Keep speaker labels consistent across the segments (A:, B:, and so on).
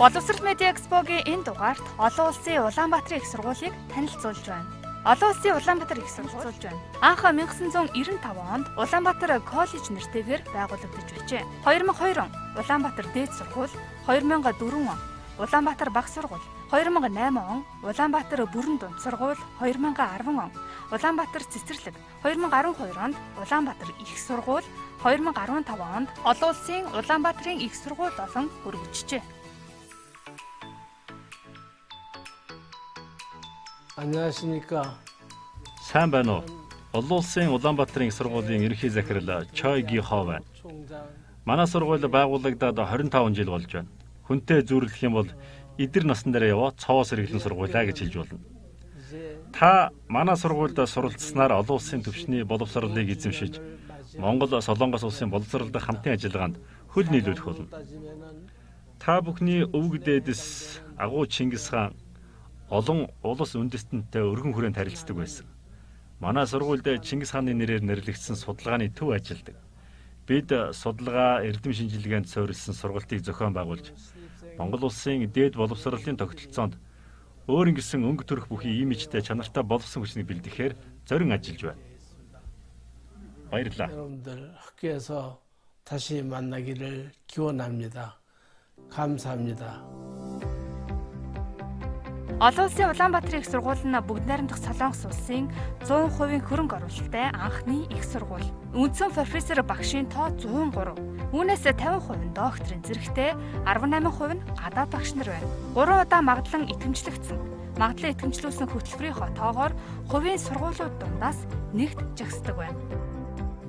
A: Боловсрол медиа экспогийн энэ дугаарт олон улсын Улаанбаатарын их сургуулийг танилцуулж байна. Олон улсын Улаанбаатар их сургууль байна. Анх 1995 онд Улаанбаатар коллеж нэртэйгээр байгуулагдаж байжээ. 2002 он Улаанбаатар дээд сургууль, 2004 он Улаанбаатар баг сургууль, 2008 он Улаанбаатар бүрэн дунд сургууль, 2010 он Улаанбаатар цэцэрлэг, 2012 онд Улаанбаатар их сургууль, 2015 онд олон улсын Улаанбаатарын их сургууль болон өргөжжээ.
B: 안녕하십니까.
C: Сайн байна уу? Олон улсын Улаанбаатарын их сургуулийн ерөнхий захирал Чой Ги Хоо байна.
B: 총장
C: Манай сургууль байгуулагдаад 25 жил болж байна. Хүнтэй зүйрлэх юм бол эдэр насн дээр яваа цоос хэрэглэн сургуулаа гэж хэлж болно.
B: 이제
C: Та манай сургуульд суралцсанаар олон улсын түвшний боловсролыг эзэмшиж Монгол Солонгос улсын боловсрол дэх хамтын ажиллагаанд хөл нийлүүлэх болно.
B: 따지면은
C: Та бүхний өвөг дээдэс агуу Чингис хаан олон улс үндэстэнтэй өргөн хүрээнд харилцдаг байсан. Манай сургуульд Чингис хааны нэрээр нэрлэгдсэн судалгааны төв ажилладаг. Бид судалгаа эрдэм шинжилгээнд суурилсан сургалтыг зохион байгуулж Монгол улсын дээд боловсролын тогтолцоонд өөр ингэсэн өнгө төрөх бүхий имижтэй чанартай боловсон хүчнийг бэлдэхээр зорин ажиллаж байна. Баярлалаа.
B: 여러분들 학교에서 다시 만나기를 기원합니다. 감사합니다.
A: Олон улсын Улаанбаатарын их сургууль нь бүгд найрамдах Солонгос улсын 100% хөрөнгө оруулалттай анхны их сургууль. Үндсэн профессор багшийн тоо 103. Үүнээс 50% нь докторийн зэрэгтэй, 18% нь гадаад багш нар байна. 3 удаа магадлан итгэмжлэгдсэн. Магадлан итгэмжлүүлсэн хөтөлбөрийнхөө тоогоор хувийн сургуулиуд дундаас нэгт жагсдаг байна.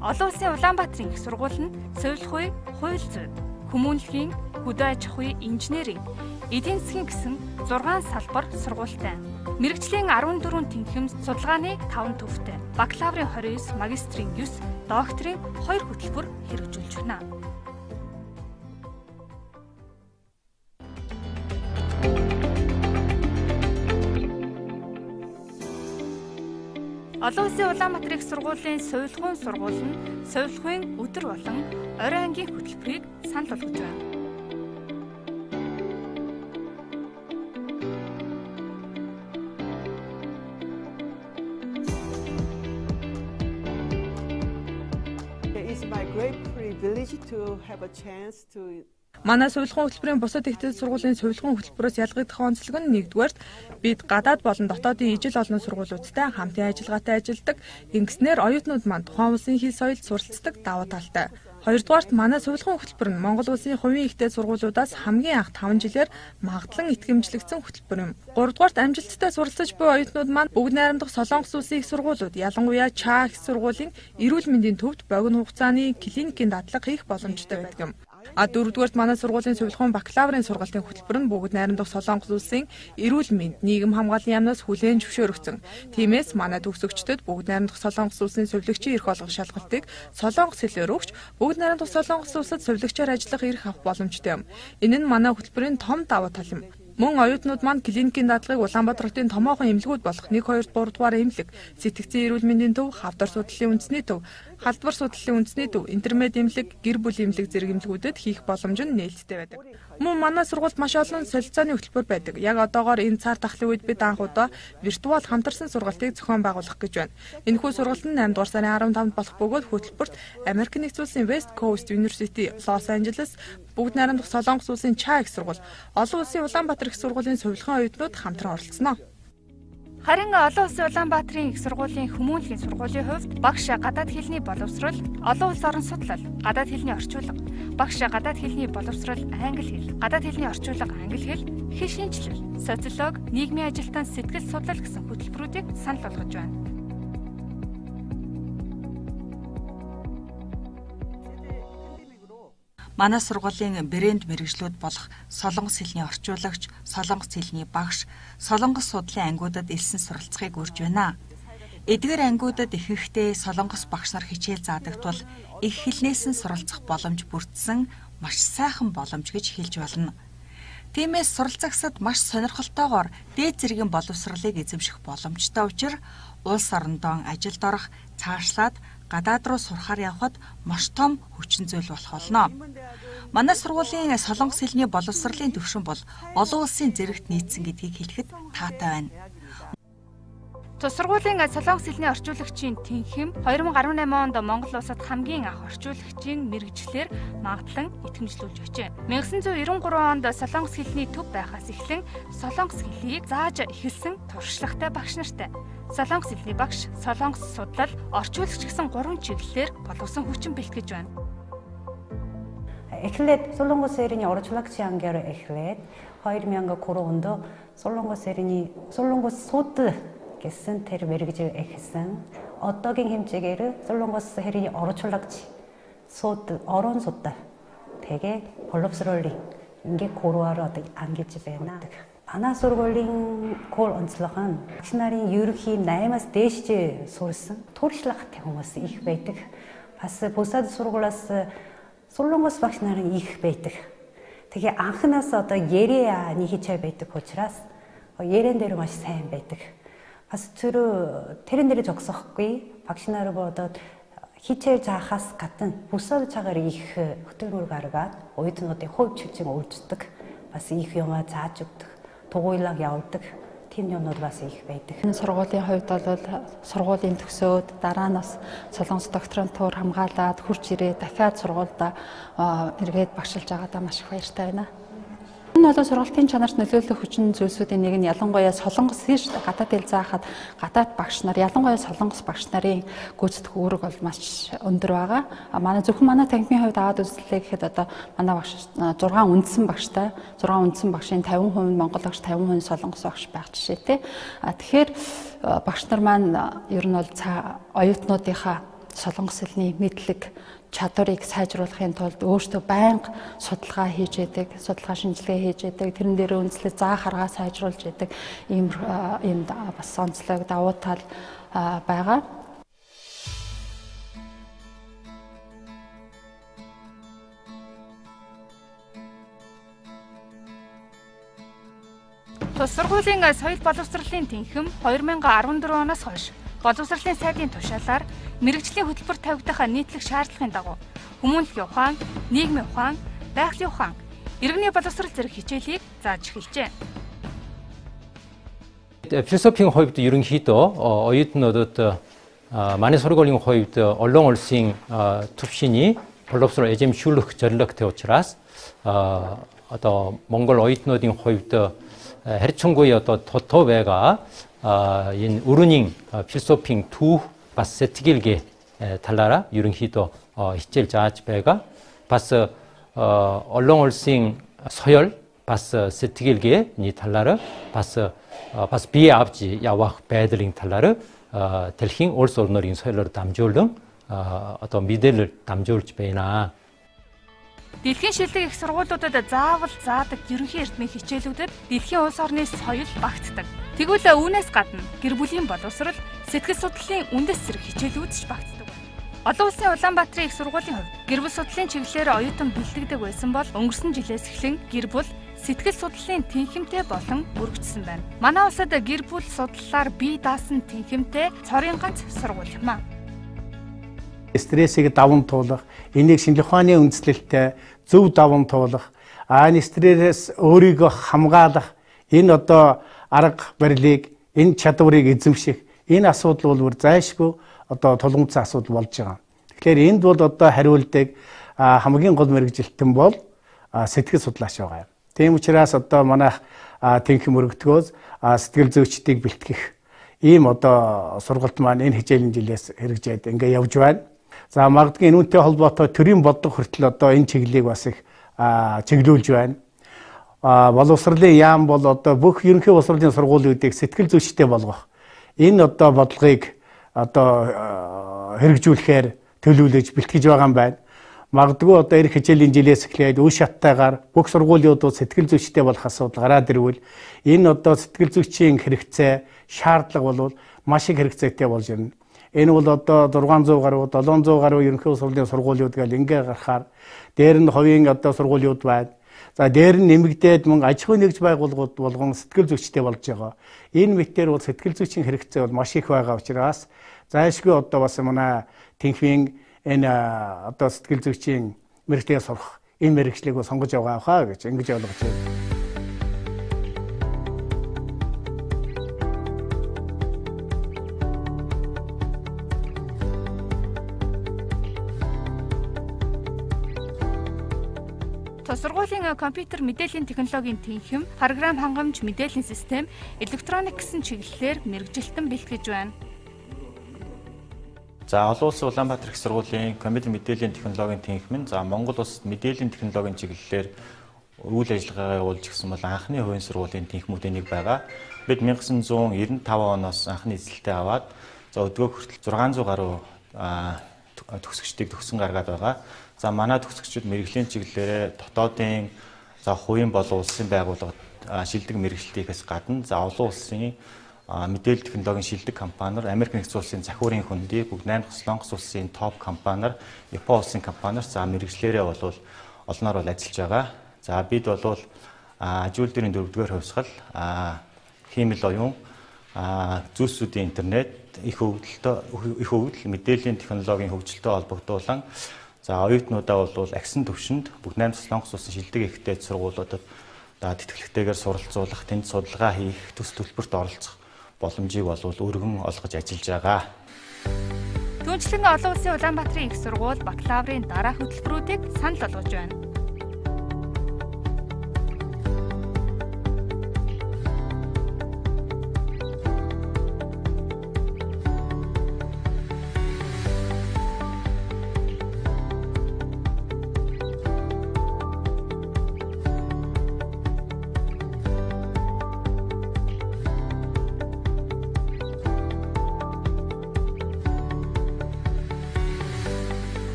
A: Олон улсын Улаанбаатарын их сургууль нь Сувилхуй, хууль зүйн, хүмүүнлэгийн, хөдөө аж ахуйн, инженерийн, эдийн засгийн гэсэн 6 салбар сургуультай. Мэргэжлийн 14 тэнхим судалгааны 5 төвтэй. Бакалаврын 29, магистрийн 9, докторийн 2 хөтөлбөр хэрэгжүүлж байна. Олон улсын Улаанбаатар их сургуулийн Сувилхуун сургууль нь Сувилхуун өдөр болон орой ангийн хөтөлбөрийг санал болгож байна.
D: Манай сувилгын хөтөлбөрийн бусад их зээл сургуулийн сувилгын хөтөлбөрөөс ялгагдах онцлог нь нэгдүгээрт бид гадаад болон дотоодын ижил олон сургуулиудтай хамтын ажиллагаатай ажилладаг. Ингэснээр оюутнууд маань тухайн улсын хэл соёлд суралцдаг давуу талтай. Хоёрдугаарт манай сувилгын хөтөлбөр нь Монгол улсын хувийн ихтэй сургуулиудаас хамгийн анх 5 жилээр магадлан итгэмжлэгдсэн хөтөлбөр юм. Гуравдугаарт амжилттай суралцаж буй оюутнууд маань бүгд найрамдах Солонгос улсын их сургуулиуд ялангуяа ЧА их сургуулийн эрүүл мэндийн төвд богино хугацааны клиникийн дадлага хийх боломжтой байдаг юм. А дөрөвдүгээрт манай сургуулийн сувилгын бакалаврын сургалтын хөтөлбөр нь бүгд найрамдах Солонгос улсын эрүүл мэнд, нийгэм хамгааллын яамнаас хүлээн зөвшөөрөгдсөн. Тиймээс манай төгсөгчдөд бүгд найрамдах Солонгос улсын сувилагчийн эрх олгох шалгалтыг Солонгос хэлээр өгч бүгд найрамдах Солонгос улсад сувилагчаар ажиллах эрх авах боломжтой юм. Энэ нь манай хөтөлбөрийн том давуу тал юм. Мөн оюутнууд маань клиникийн дадлагыг Улаанбаатар хотын томоохон эмнэлгүүд болох 1 2 3 дугаар эмнэлэг, сэтгцийн эрүүл мэндийн төв, хавдар судлалын үндэсний төв, халдвар судлалын үндэсний төв, интермед эмнэлэг, гэр бүл эмнэлэг зэрэг эмнэлгүүдэд хийх боломж нь нээлттэй байдаг. Мөн манай сургуульд маш олон солилцооны хөтөлбөр байдаг. Яг одоогоор энэ цаар тахлын үед бид анх удаа виртуал хамтарсан сургалтыг зохион байгуулах гэж байна. Энэхүү сургалт нь 8 дугаар сарын 15-нд болох бөгөөд хөтөлбөрт Америк нэгдсэн West Coast University, Los Angeles, бүгд найрамдах Солонгос улсын ЧА их сургууль, олон улсын Улаанбаатар их сургуулийн сувилгын оюутнууд хамтран оролцсноо.
A: Харин олон улсын Улаанбаатарын их сургуулийн хүмүүнлэгийн сургуулийн хувьд багш гадаад хэлний боловсрол, олон улс орон судлал, гадаад хэлний орчуулга, багш гадаад хэлний боловсрол англи хэл, гадаад хэлний орчуулга англи хэл, хэл шинжилэл, социолог, нийгмийн ажилтан сэтгэл судлал гэсэн хөтөлбөрүүдийг санал болгож байна.
E: Манай сургуулийн брэнд мэрэгжлүүд болох Солонгос хэлний орчуулагч, Солонгос хэлний багш, Солонгос судлалын ангиудад элсэн суралцахыг урьж байна. Эдгээр ангиудад ихэнхдээ Солонгос багш нар хичээл заадаг тул их хэлнээс нь суралцах боломж бүрдсэн маш сайхан боломж гэж хэлж болно. Тиймээс суралцагсад маш сонирхолтойгоор дээд зэргийн боловсролыг эзэмших боломжтой учраас улс орондоо ажилд орох, цаашлаад гадаад руу сурахаар явхад маш том хүчин зүйл болох болно. Манай сургуулийн Солонгос хэлний боловсролын төвшин бол олон улсын зэрэгт нийцсэн гэдгийг хэлэхэд таатай байна.
A: Тус сургуулийн Солонгос хэлний орчуулагчийн Тэнхэм 2018 онд Монгол улсад хамгийн анх орчуулагчийн мэрэгчлэр магадлан итгэмжлүүлж өчөө. 1993 онд Солонгос хэлний төв байхаас эхлэн Солонгос хэлийг зааж эхэлсэн туршлагатай багш нартай. Солонгос хэлний багш, Солонгос судлал, орчуулагч гэсэн гурван чиглэлээр боловсон хүчин бэлтгэж байна.
F: эхлээд 솔롱고스 에린이 어르출락치 한계를 эхлээд 2003 онд 솔롱고스 에린이 솔롱고스 소드 гэсэн тэр мэрэгжил эхэлсэн. Одоогийн хэмжээгээр 솔롱고스 에린이 어르출락치 소드 어론 소다 되게 боловсруулын ингээ 고루아로 одоо ангиж байна. манай сургуулийн кол онцлого нь багш нарын ерөнхий 8-аас дээшжээ сурсан туршлагатай хүмүүс их байдаг. Бас бусад сургуулиас Солонгос багш нарын их байдаг. Тэгээ анханаас одоо ярээ нэхичээ байдаг учраас ярэн дээр маш сайн байдаг. Бас тэр тэрэн дээр зогсохгүй багш нар бодоод хичээл заахаас гадна бусад цагаар их хөтөлбөр гаргаад оюутнуудын хувь чөлжин үйлчдэг. Бас их юмаа зааж өгдөг тугуйлаг явуулдаг тийм юмнууд бас их байдаг.
G: Сургуулийн хувьд бол сургуулийн төгсөөд дараа нь бас солонгос докторантур хамгаалаад хурж ирээ дахиад сургуульд эргээд багшилж байгаадаа маш их баяртай байна. Энэ бол сургалтын чанарт нөлөөлөх хүчин зүйлсүүдийн нэг нь ялангуяа солонгос хийж гадаад хэл заахад гадаад багш нар ялангуяа солонгос багш нарын гүйцэтгэх үүрэг бол маш өндөр байгаа. А манай зөвхөн манай танхимын хувьд аваад үзлээ гэхэд одоо манай багш 6 үндсэн багштай 6 үндсэн багшийн 50% нь монгол багш 50% солонгос багш байх жишээтэй. А тэгэхээр багш нар маань ер нь бол оюутнуудынхаа солонгос хэлний мэдлэг чадварыг сайжруулахын тулд өөртөө байнга судалгаа хийж яадаг, судалгаа шинжилгээ хийж яадаг, тэрэн дээр үндэслэл заа харгаа сайжруулж яадаг ийм ийм бас онцлог давуу тал байгаа.
A: Тус сургуулийн соёл боловсролын тэнхэм 2014 оноос хойш боловсролын сайдын тушаалаар мэрэгжлийн хөтөлбөр тавигдах нийтлэг шаардлагын дагуу хүмүүнлэгийн ухаан, нийгмийн ухаан, байгалийн ухаан, иргэний боловсрол зэрэг хичээлийг зааж эхэлжээ.
H: 필사핑 허입도 이런 희도 어이든 어듯 많이 소리걸린 허입도 얼렁 얼싱 툭신이 벌럽스로 에jem 슐룩 절럭 되어치라스 어또 몽골 어이든 어딘 허입도 헤르충구의 어떤 토토 외가 энэ өрөөний 필소핑 두 бас сэтгэлгээ талаараа ерөнхийдөө хичээл зааж байгаа. бас олон улсын соёл бас сэтгэлгээний талаараа бас бас бие авч явах байдлын талаараа дэлхийн улс орнуудын соёлоор дамжуулан одоо мэдээлэл дамжуулж байна.
A: Дэлхийн шилдэг их сургуулиудад заавал заадаг ерөнхий эрдмийн хичээлүүдэд дэлхийн улс орны соёл багтдаг. Тэгвэл үүнээс гадна гэр бүлийн боловсрал, сэтгэл судлалын үндэс зэрэг хичээлүүд ч багтдаг. Олон улсын Улаанбаатарын их сургуулийн хувьд гэр бүл судлалын чиглэлээр оюутан бэлтгэдэг байсан бол өнгөрсөн жилээс эхлэн гэр бүл сэтгэл судлалын тэнхимтэй болон өргөжсөн байна. Манай улсад гэр бүл судлалаар бие даасан тэнхимтэй цорын ганц сургууль юм аа.
I: Стрессийг даван туулах, энийг шинжлэх ухааны үндэслэлтэй зөв даван туулах, ааны стресс өөрийгөө хамгаалах энэ одоо арга барилыг энэ чадварыг эзэмших энэ асуудал бол бүр зайлшгүй одоо тулгымцсан асуудал болж байгаа. Тэгэхээр энд бол одоо хариулдаг хамгийн гол мэрэгжилтэн бол сэтгэл судлаач байгаа юм. Тийм учраас одоо манайх тэнхэм өргөдгөөс сэтгэл зүйчдийг бэлтгэх ийм одоо сургалт маань энэ хичээлийн жилээс хэрэгжээд ингээ явж байна. За магадгүй энүүнтэй холбоотой төрийн бодлого хүртэл одоо энэ чиглэлийг бас их чиглүүлж байна боловсролын яам бол одоо бүх ерөнхий боловсролын сургуулиудыг сэтгэл зүйчтэй болгох энэ одоо бодлогыг одоо хэрэгжүүлэхээр төлөвлөж бэлтгэж байгаа юм байна. Магадгүй одоо эх хичээлийн жилээс эхлээд үе шаттайгаар бүх сургуулиудад сэтгэл зүйчтэй болох асуудал гараад ирвэл энэ одоо сэтгэл зүйчийн хэрэгцээ шаардлага бол маш их хэрэгцээтэй болж ирнэ. Энэ бол одоо 600 гаруй 700 гаруй ерөнхий боловсролын сургуулиуд гэл ингээ гарахаар дээр нь хувийн одоо сургуулиуд байна За дээр нь нэмэгдээд мөн аж ахуй нэгж байгууллагууд болгон сэтгэл зүйчтэй болж байгаа. Энэ мэтээр бол сэтгэл зүйчийн хэрэгцээ бол маш их байгаа учраас зайлшгүй одоо бас манай тэнхвийн энэ одоо сэтгэл зүйчийн мэрэгчлээ сурах энэ мэрэгчлийг сонгож яваа хаа гэж ингэж ойлгож байна.
A: Сургуулийн компьютер мэдээллийн технологийн тэнхим, програм хангамж мэдээллийн систем, электроник гэсэн чиглэлээр мэрэгжилтэн бэлтгэж байна.
J: За олон улсын Улаанбаатар их сургуулийн компьютер мэдээллийн технологийн тэнхим нь за Монгол улсад мэдээллийн технологийн чиглэлээр үйл ажиллагаагаа явуулж гисэн бол анхны хувийн сургуулийн тэнхмүүдийн нэг байгаа. Бид 1995 оноос анхны эзэлтээ аваад за өдгөө хүртэл 600 гаруй төгсөгчдийг төгсөн гаргаад байгаа. За манай төгсөгчид мэрэгжлийн чиглэлээр дотоодын за хувийн болон улсын байгууллагад шилдэг мэрэгчлэлтээс гадна за олон улсын мэдээлэл технологийн шилдэг компаниар Америк нэгдсэн улсын захиурын хөндий бүгд 8 Солонгос улсын топ компаниар Япон улсын компаниар за мэрэгчлэрээ бол олноор бол ажиллаж байгаа. За бид бол ажил дээрийн дөрөвдүгээр хувьсгал хиймэл оюун зүйлсүүдийн интернет их хөгжөлтөө их хөгжил мэдээллийн технологийн хөгжилтэй холбогдуулан За оюутнуудаа бол агсан төвшөнд бүгд 8 Солонгос улсын шилдэг ихтэй сургуулиудад за тэтгэлэгтэйгээр суралцуулах, тэнд судалгаа хийх, төс төлбөрт оролцох боломжийг бол өргөн олгож ажиллаж байгаа.
A: Түүнчлэн олон улсын Улаанбаатарын их сургууль бакалаврын дараах хөтөлбөрүүдийг санал болгож байна.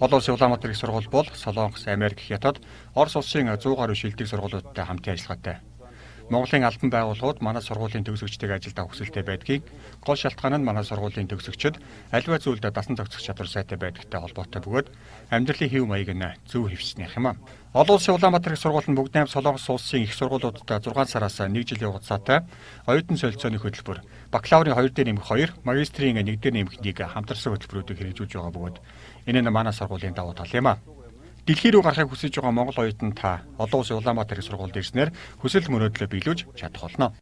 K: Олон улсын Улаанбаатар их сургууль бол Солонгос, Америк, Хятад, Орос улсын 100 гаруй шилдэг сургуулиудтай хамтын ажиллагаатай. Монголын албан байгууллагууд манай сургуулийн төгсөгчдийг ажилд авах хүсэлтэй байдгийг гол шалтгаан нь манай сургуулийн төгсөгчид аливаа зүйлд дасан зохицох чадвар сайтай байдагтай холбоотой бөгөөд амьдралын хэв маяг нь зөв хэвчснийх юм а. Олон улсын Улаанбаатар их сургууль нь бүгд 8 Солонгос улсын их сургуулиудтай 6 сараас 1 жилийн хугацаатай оюутан солилцооны хөтөлбөр, бакалаврын 2 дээр нэмэх 2, магистрийн 1 дээр нэмэх 1 хамтарсан хөтөлбөрүүдийг хэрэгжүүлж байгаа бөгөөд Энэ нь манай сургуулийн давуу тал юм аа. Дэлхий рүү гарахыг хүсэж байгаа Монгол оюутан та олон улсын Улаанбаатар их сургуульд ирснээр хүсэл мөрөөдлөө биелүүлж чадах болно.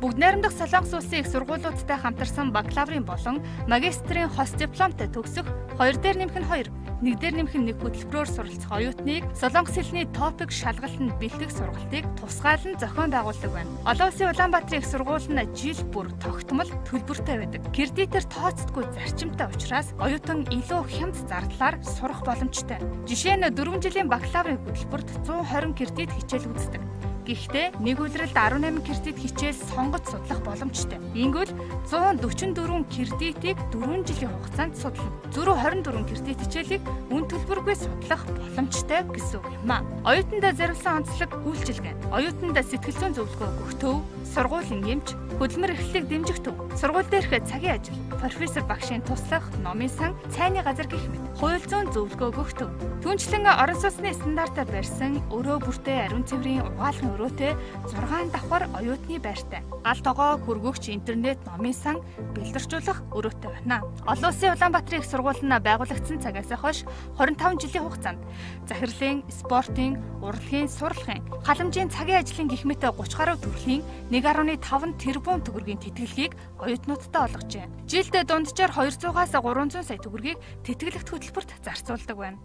A: Бүгд найрамдах Солонгос улсын их сургуулиудтай хамтарсан бакалаврын болон магистрийн хос дипломтой төгсөх хоёр дээр нэмэх нь хоёр 1 дээр нэмэх 1 хөтөлбөрөөр суралцах оюутныг Солонгос хэлний топик шалгалтанд бэлтгэх сургалтыг тусгаалan зохион байгуулдаг байна. Олон улсын Улаанбаатарын их сургууль нь жил бүр тогтмол төлбөртэй байдаг. Кредитээр тооцдгүй зарчимтай учраас оюутан илүү хямд зардлаар сурах боломжтой. Жишээ нь 4 жилийн бакалаврын хөтөлбөрт 120 кредит хичээл үздэг. Гэхдээ нэг үйлрэлд 18 кредит хичээл сонгож судлах боломжтой. Ингэвэл 144 кредитийг 4 жилийн хугацаанд судлана. Зөрүү 24 кредит хичээлийг үн төлбөргүй судлах боломжтой гэсэн юм а. Оюутандаа зориулсан онцлог үйлчилгээ. Оюутандаа сэтгэл зүйн зөвлөгөө өгөх төв, сургуулийн эмч, хөдөлмөр эрхлэлийг дэмжих төв, сургууль дээрх цагийн ажил, профессор багшийн туслах, номын сан, цайны газар гэх мэт хууль зүйн зөвлөгөө өгөх төв. Түүнчлэн орон сууцны стандартаар барьсан өрөө бүртээ ариун цэврийн угаалгын өрөөтэй 6 давхар оюутны байртай. Гал тогоо хөргөгч интернет номын сан бэлдэрчүүлэх өрөөтэй байна. Олон улсын Улаанбаатарын их сургууль нь байгуулагдсан цагаас хойш 25 жилийн хугацаанд захирлын, спортын, урлагийн, сурлагын, халамжийн цагийн ажлын гих мэт 30 гаруй төрлийн 1.5 тэрбум төгрөгийн тэтгэлгийг оюутнуудтай олгож байна. Жилд дунджаар 200-аас 300 сая төгрөгийг тэтгэлэгт хөтөлбөрт зарцуулдаг байна.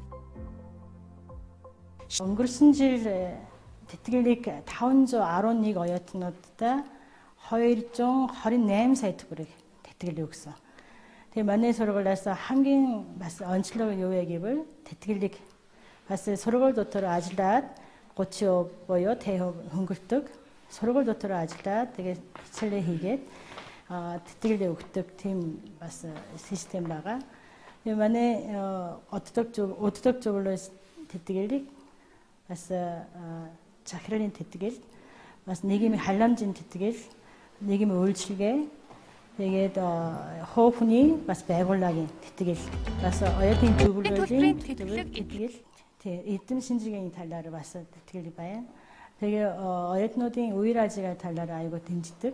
L: Өнгөрсөн жил тэтгэлийг 511 оюутнуудтай 228 сая төгрөг тэтгэл өгсөн. Тэгээ манай сургуулиас хамгийн бас онцлог юу вэ гэвэл тэтгэлийг бас сургууль дотор ажиллаад 30% буюу тэ хөнгөлдөг сургууль дотор ажиллаад тэгээ хичээлээ хийгээд тэтгэлээ өгдөг тийм бас систем байгаа. Тэгээ манай оддог өддөг зөвлөс тэтгэлийг бас захиргааны тэтгэл бас нийгмийн халаамжийн тэтгэл, нийгмийн үйлчилгээ Тэгээд хов хүний бас байгууллагын тэтгэл бас оюутны төвлөрлийн тэтгэл тий эдийн шинжилгээний талаар бас тэтгэл байна. Тэгээ оюутнуудын үер ажигаа талаар аягүй дэмждэг.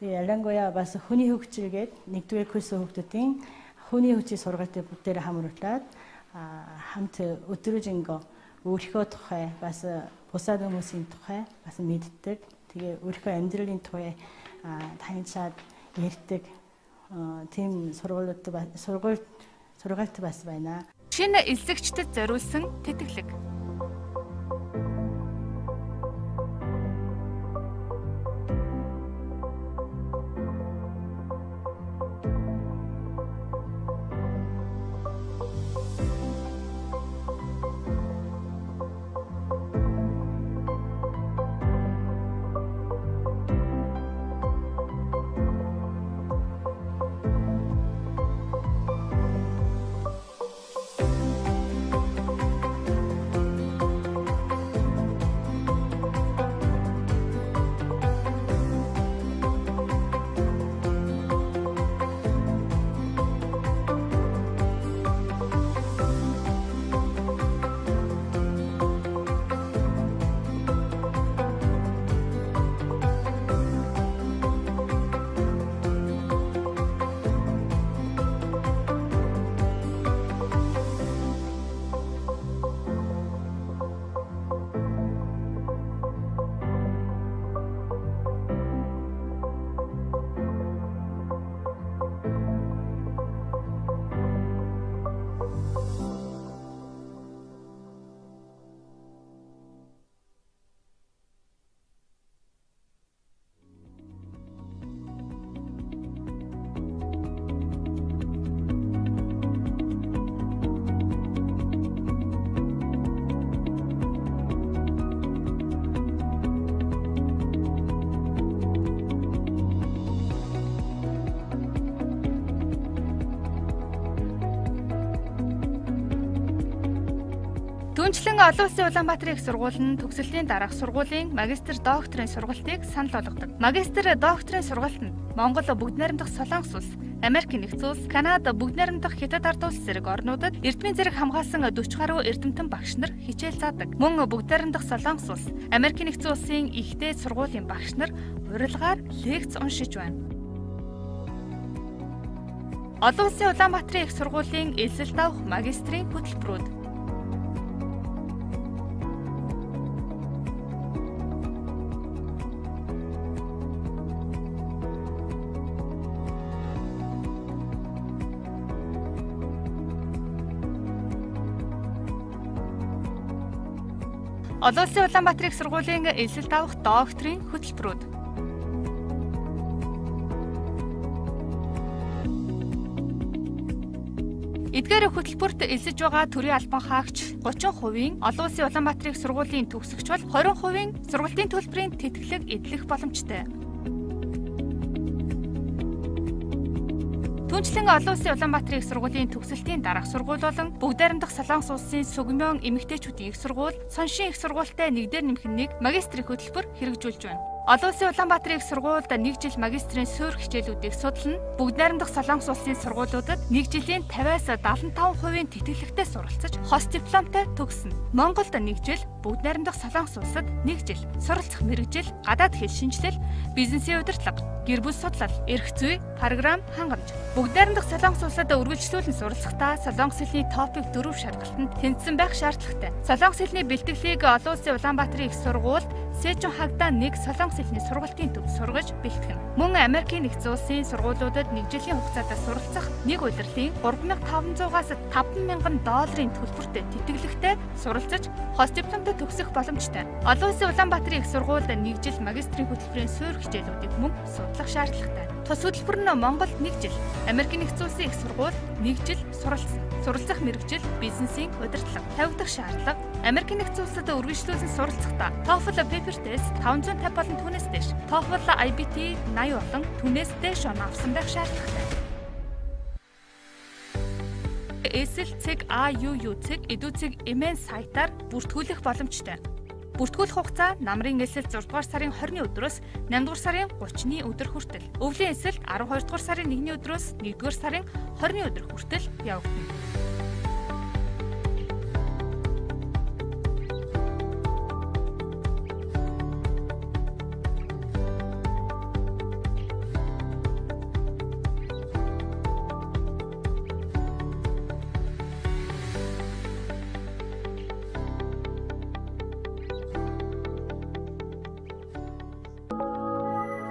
L: Тэгээ ялангуяа бас хүний хөгжилгээд нэгдүгээр курсын хүүхдүүдийн хүний хүчийг сургалтын бүгдээр хамруулад хамт өдрөжингөө өөрийнхөө тухай бас бусад хүмүүсийн тухай бас мэддэг. Тэгээ өөрийнхөө амьдралын тухай таньчаад ярьдаг тийм сургуулиуд сургууль сургаалт бас байна.
A: Шинэ элсэгчдэд зориулсан тэтгэлэг олон улсын Улаанбаатарын их сургууль нь төгсөлтийн дараах сургуулийн магистр докторийн сургалтыг санал болгодог. Магистр докторийн сургалт нь Монгол бүгд найрамдах Солонгос улс, Америк нэгдсэн улс, Канада бүгд найрамдах Хятад ард улс зэрэг орнуудад эрдмийн зэрэг хамгаалсан 40 гаруй эрдэмтэн багш нар хичээл заадаг. Мөн бүгд найрамдах Солонгос улс, Америк нэгдсэн улсын ихтэй сургуулийн багш нар урилгаар лекц уншиж байна. Олон улсын Улаанбаатарын их сургуулийн элсэлт авах магистрийн хөтөлбөрүүд Олон улсын Улаанбаатар их сургуулийн эсэлт авах докторийн хөтөлбөрүүд Эдгээр хөтөлбөрт элсэж байгаа төрийн албан хаагч 30% олон улсын Улаанбаатар их сургуулийн төгсөгч бол 20% сургалтын төлбөрийн тэтгэлэг эдлэх боломжтой. Түүнчлэн олон улсын Улаанбаатарын их сургуулийн төгсөлтийн дараах сургууль болон бүгд найрамдах Солонгос улсын Сүгмөн эмэгтэйчүүдийн их сургууль, Соншин их сургуультай нэгдэр нэмэх нэг магистрийн хөтөлбөр хэрэгжүүлж байна. Олон улсын Улаанбаатарын их сургуульд 1 жил магистрийн суурь хичээлүүдийг судлана. Бүгд найрамдах Солонгос улсын сургуулиудад 1 жилийн 50-аас 75%-ийн тэтгэлэгтэй суралцаж, хос дипломтой төгснө. Монголд 1 жил, бүгд найрамдах Солонгос улсад 1 жил суралцах мэрэгжил, гадаад хэл шинжилэл, бизнесийн удирдлага, гэр бүл судлал, эрх зүй, програм хангамж. Бүгд найрамдах Солонгос улсад үргэлжлүүлэн суралцахдаа Солонгос хэлний топик 4 шалгалтанд тэнцсэн байх шаардлагатай. Солонгос хэлний бэлтгэлийг олон улсын Улаанбаатарын их сургуульд Сэжин хагадаа нэг Солонгос хэлний сургалтын төв сургаж бэлтгэн. Мөн Америкийн нэгдсэн улсын сургуулиудад нэг жилийн хугацаанд суралцах нэг улирлын 3500-аас 5000 долларын төлбөртэй тэтгэлэгтэй суралцаж хос дипломтой төгсөх боломжтой. Олон улсын Улаанбаатарын их сургуульд нэг жил магистрийн хөтөлбөрийн суурь хичээлүүдийг мөн судлах шаардлагатай. Тус хөтөлбөр нь Монголд нэг жил, Америкийн нэгдсэн улсын их сургууль нэг жил суралцсан. Суралцах мэрэгжил, бизнесийн удирдлага, тавигдах шаардлага, Америкийн нэгдсэн улсад үргэлжлүүлсэн суралцахдаа TOEFL paper test 550 болон түүнээс дээш, TOEFL IBT 80 болон түүнээс дээш он авсан байх шаардлагатай. Эсэл цэг AUU цэг эдүү цэг эмэн сайтаар бүртгүүлэх боломжтой. Бүртгүүлэх хугацаа намрын эсэлт 6 дугаар сарын 20-ны өдрөөс 8 дугаар сарын 30-ны өдөр хүртэл. Өвлийн эсэлт 12 дугаар сарын 1-ний өдрөөс 1 дугаар сарын 20-ны өдөр хүртэл явагдана.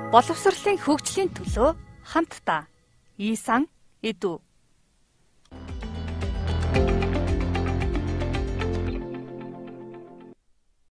A: Боловсролын хөгжлийн төлөө хамтдаа Исан, Эду